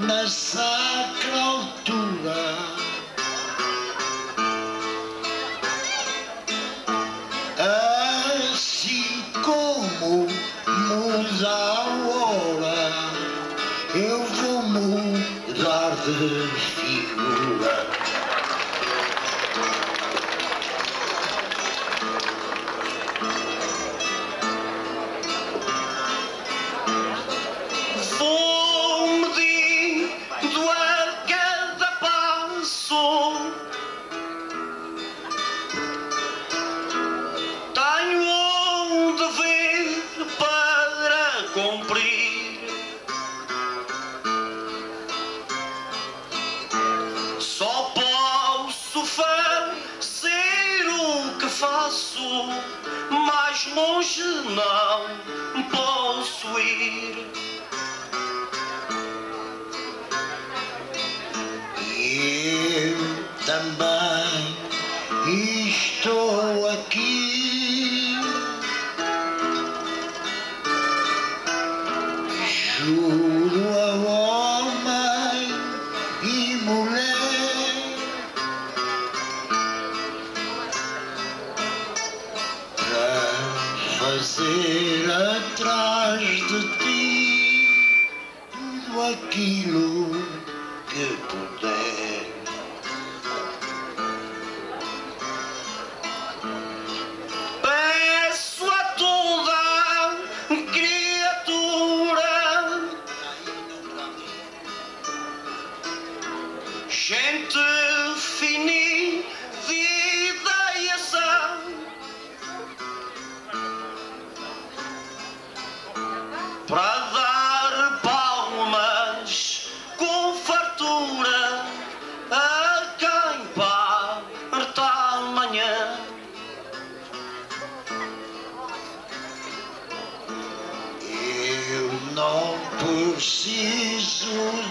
Mercy.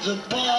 the ball.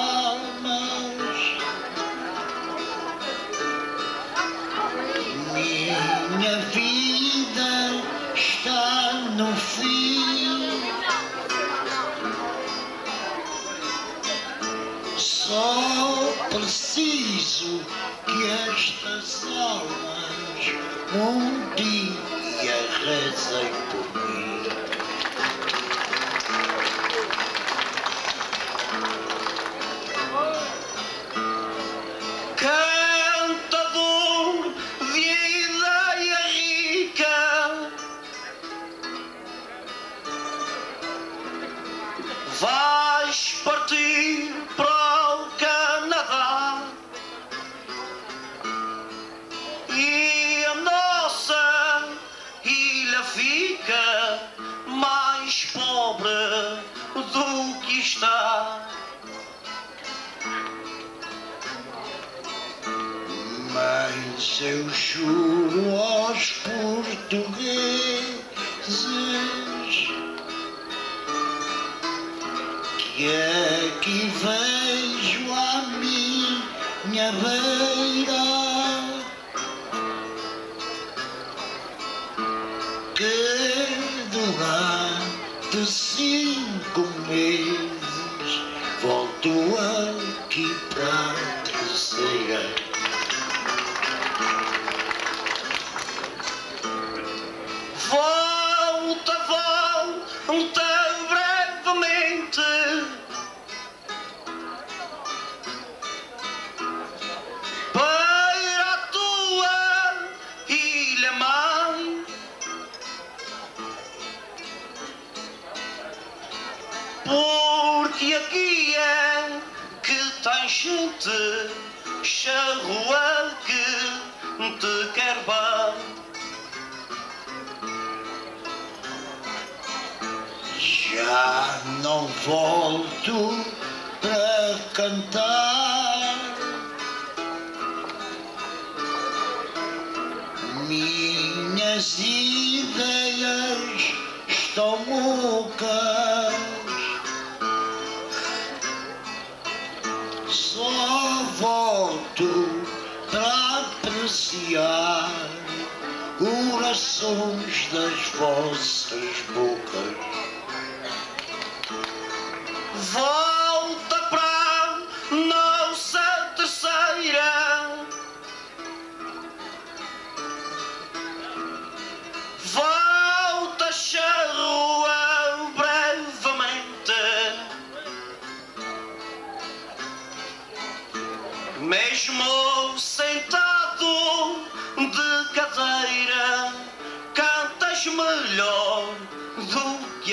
cantar. Minhas ideias estão loucas Só volto para apreciar Corações das vozes.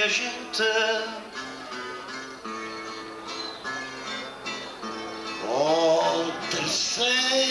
Washington. All the same.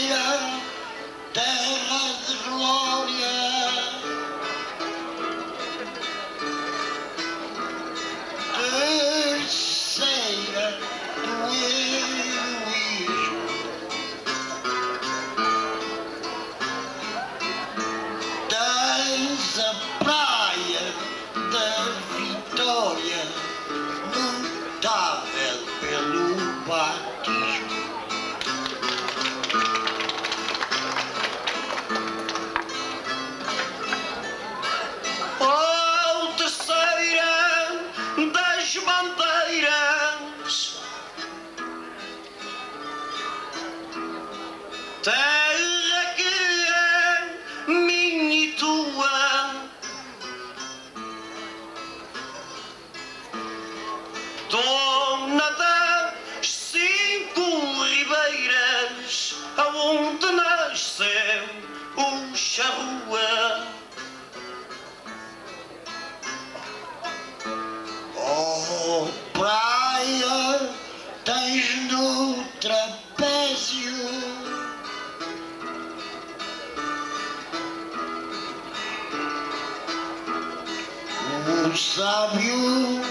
o sábio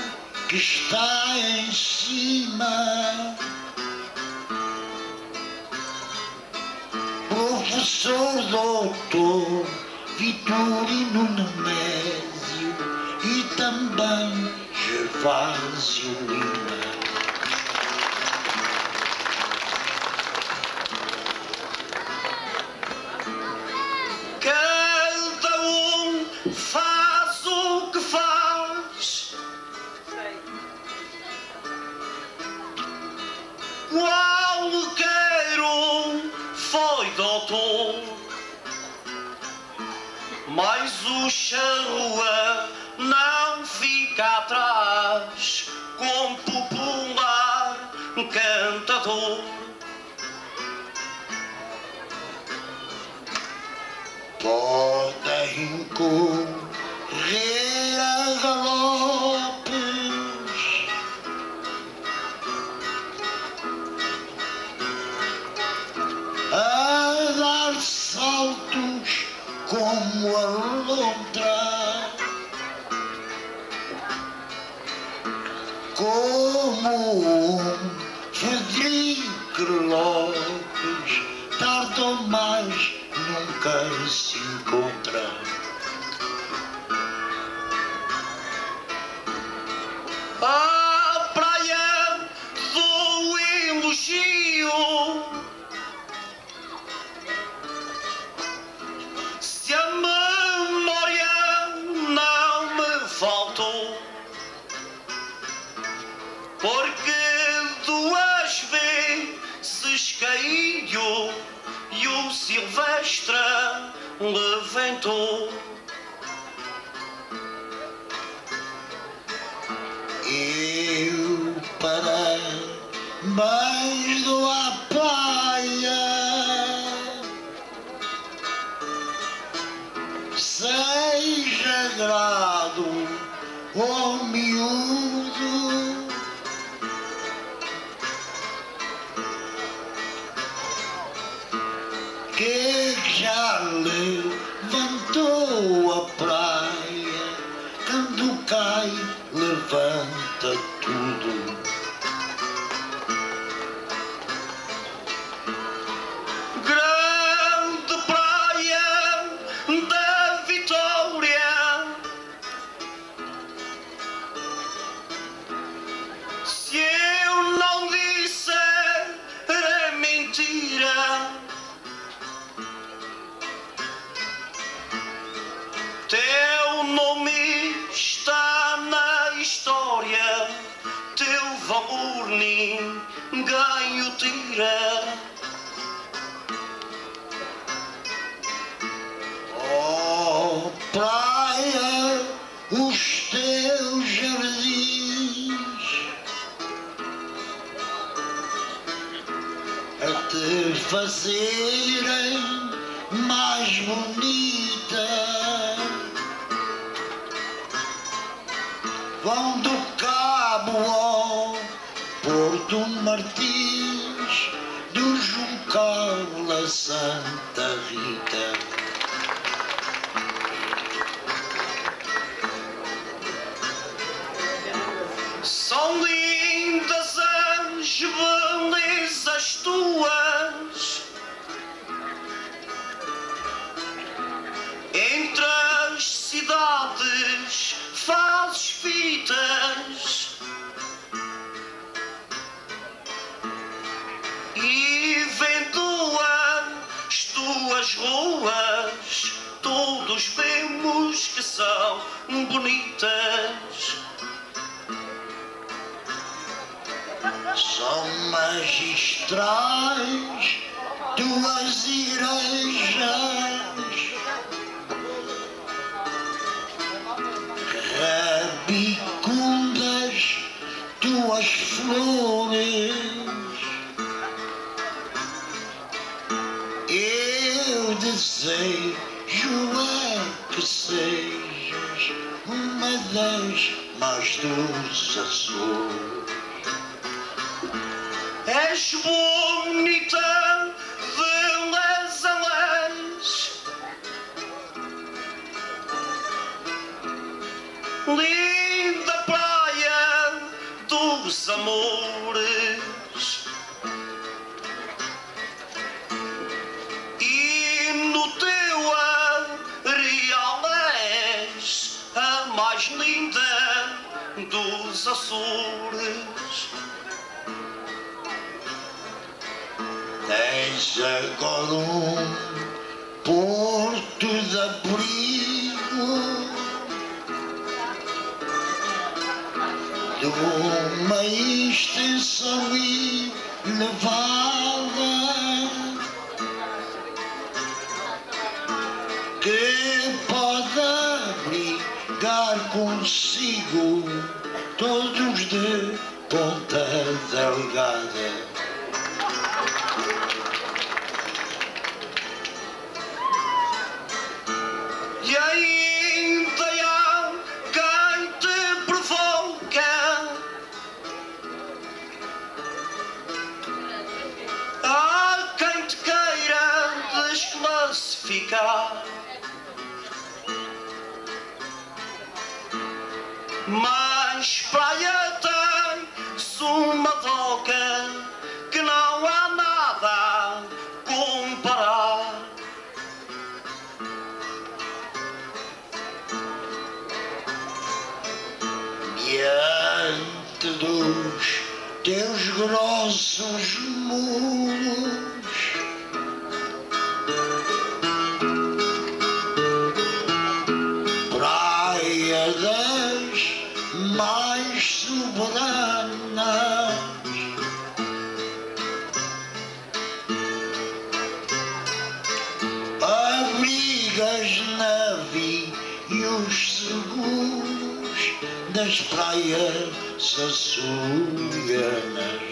que está em cima. Professor doutor Vitorino Nemésio e também Gervásio Lima. charrua não fica atrás com popular cantador. Podem correr a galop バイルドは fazerem mais bonita. Vão do Cabo ao Porto Martins, do Juncal a são magistrais tuas igrejas. Rabicundas tuas flores. Eu desejo é que sejas uma das mais doces Açores. почву. agora um porto de abrigo de uma extensão elevada que pode abrigar consigo todos de ponta delgada. teus grossos muros. Praia das mais soberanas, abrigas navio e os seguros das praias. So uyanır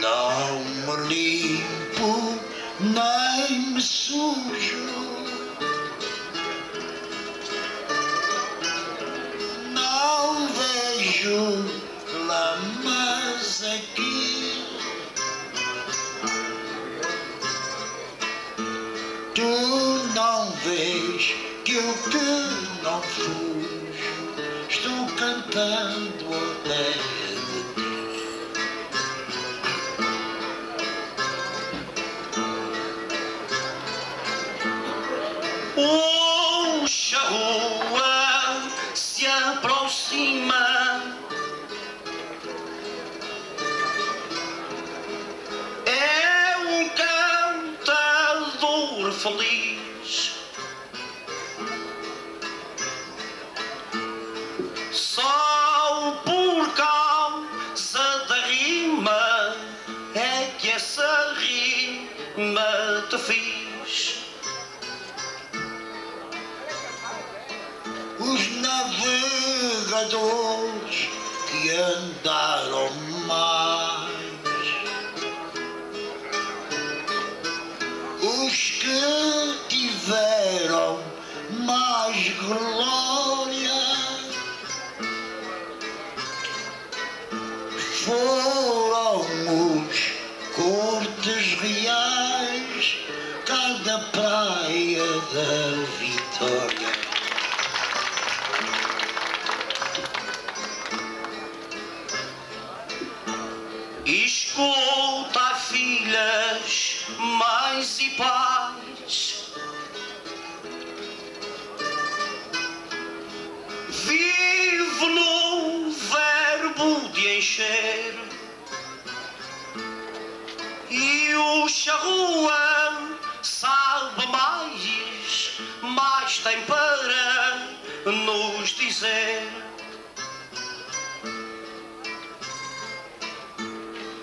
Não me limpo, nem me sujo. Não vejo lamas aqui. Tu não vês que o que essa rima te fiz. Os navegadores que andaram vitória. Escuta, filhas, mães e pais. nos dizer.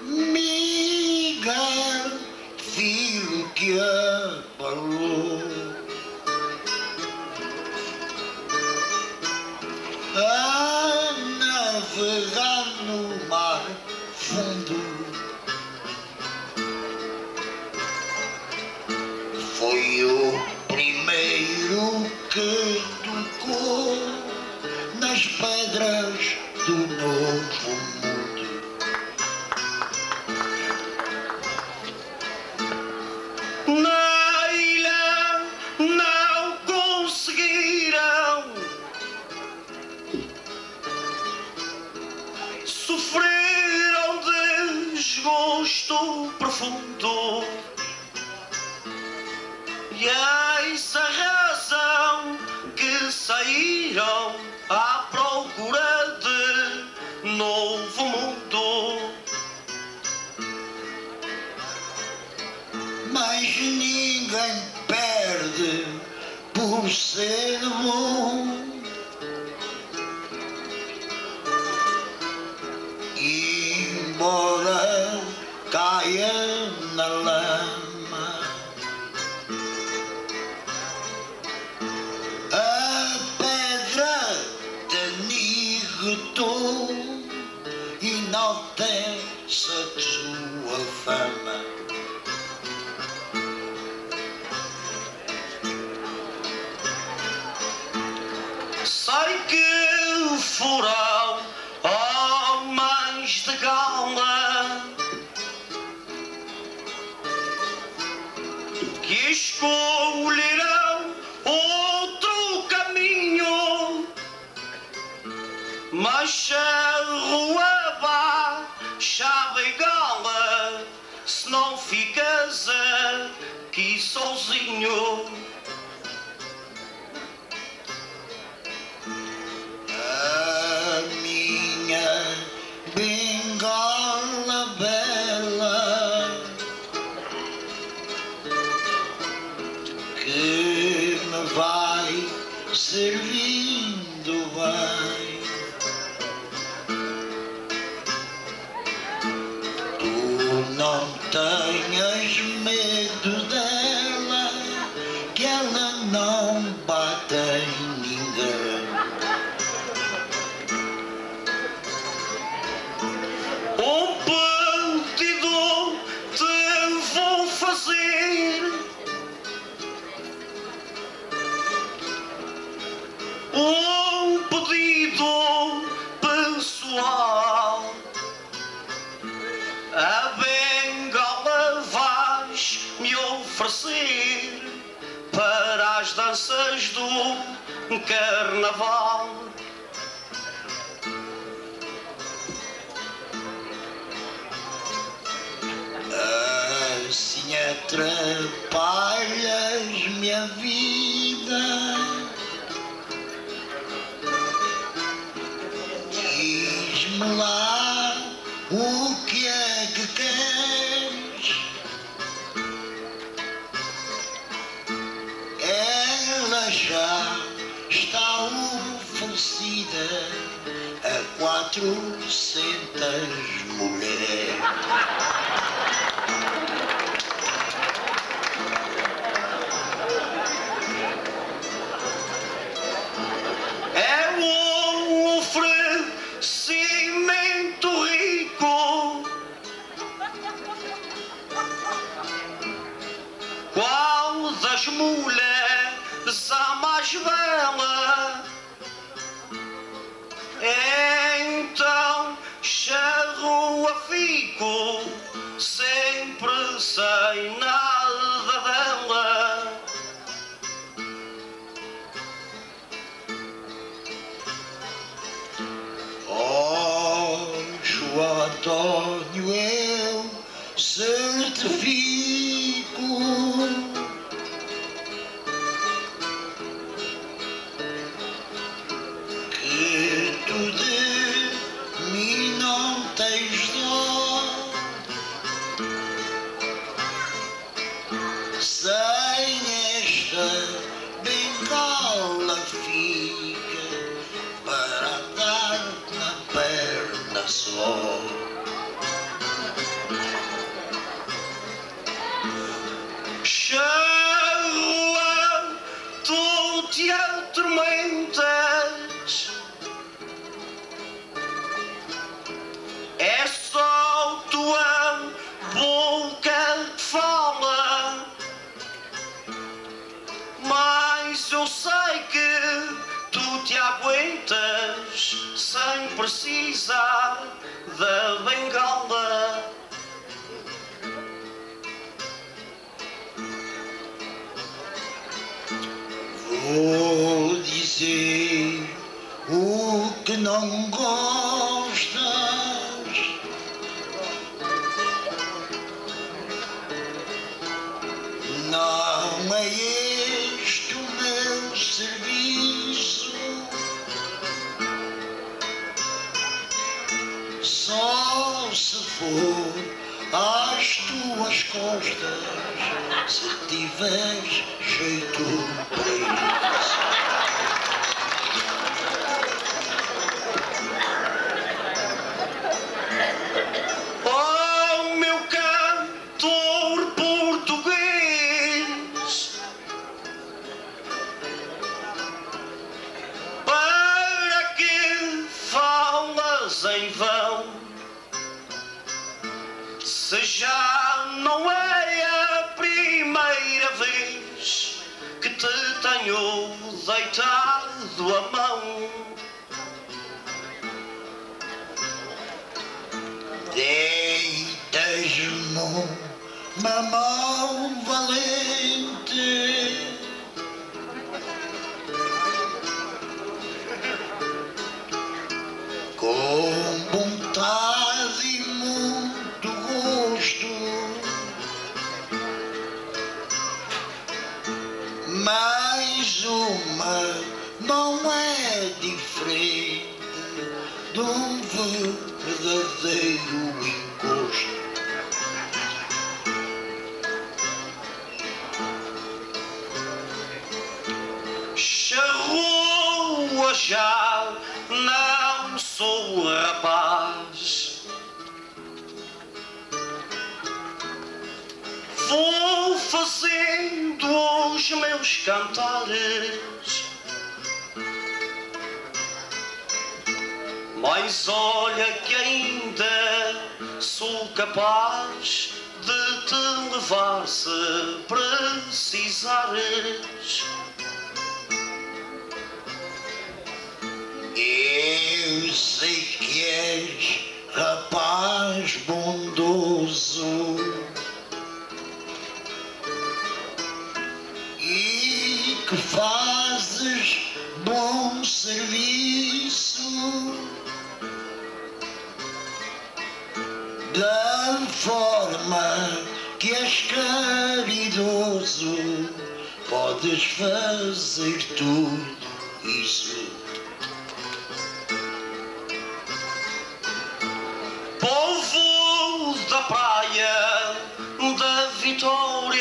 Miguel, filho que ama. mas ninguém perde por ser bom. me. carnaval. Assim atrapalhas minha vida. tous ces tâches moulées. Antônio, eu santifico. Vou tenho deitado a mão. Deitas-me mão valente Com vontade e muito gosto Mais uma não é diferente de um verdadeiro encosto. Charrua já não sou rapaz. Vou fazendo os meus cantares. Mas olha que ainda sou capaz de te levar se precisares. Eu sei que és rapaz bondoso caridoso, podes fazer tudo isso. Povo da praia da Vitória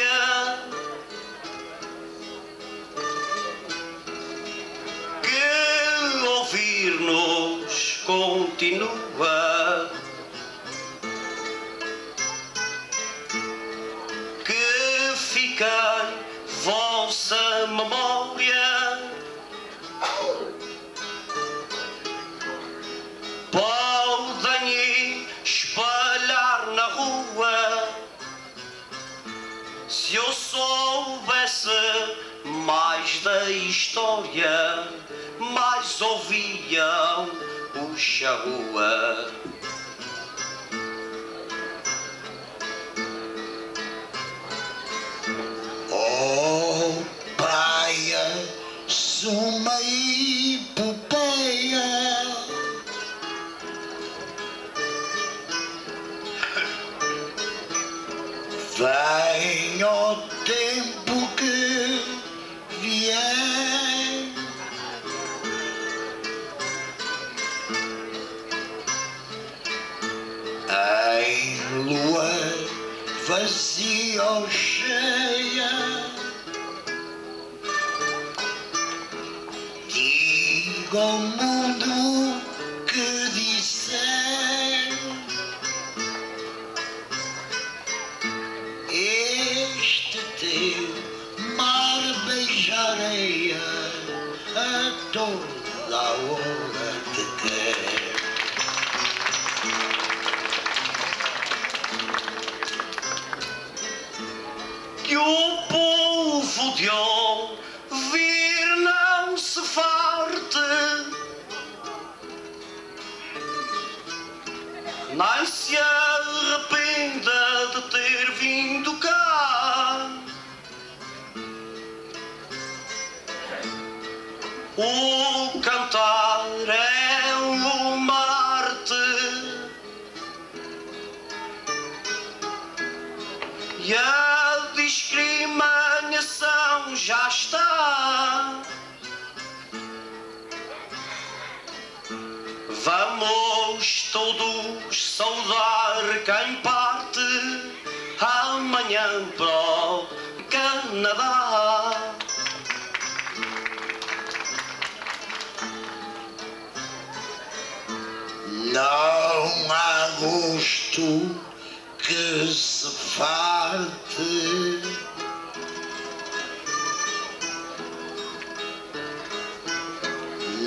história, mais ouviam o charrua. Schuhgesfahrte.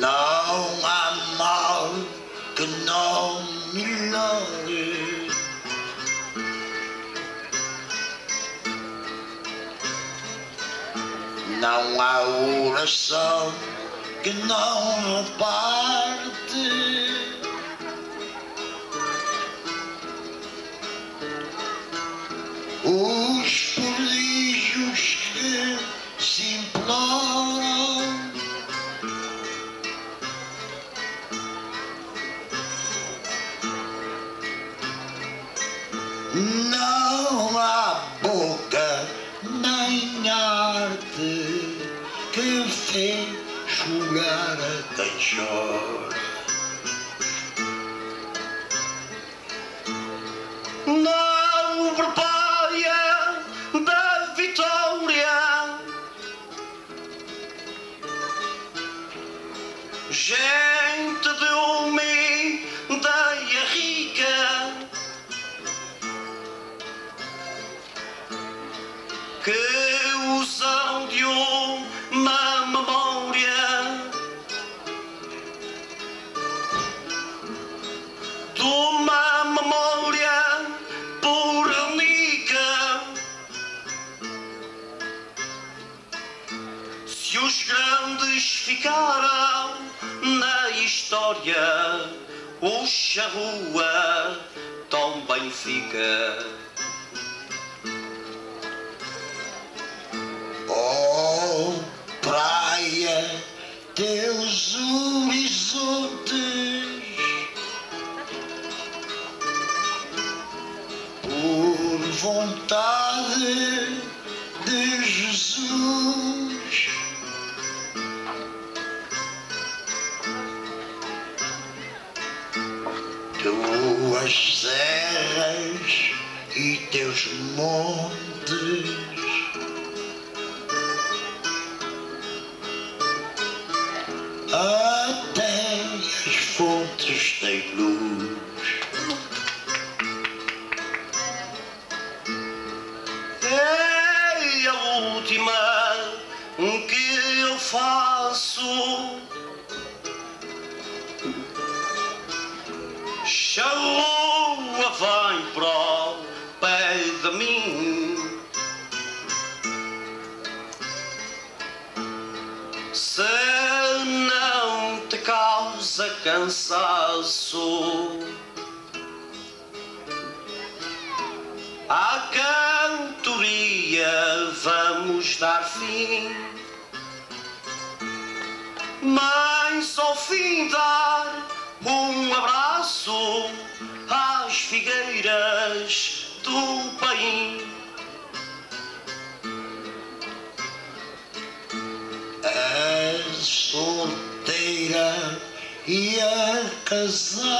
Now I'm out, genau me longer. Now I would have sung, genau, bye. a rua tão bem fica. tuas serras e teus montes. Até as fontes têm luz. estar fim. Mas ao fim dar um abraço às figueiras do país. A sorteira e é a casar.